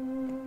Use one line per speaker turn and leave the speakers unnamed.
you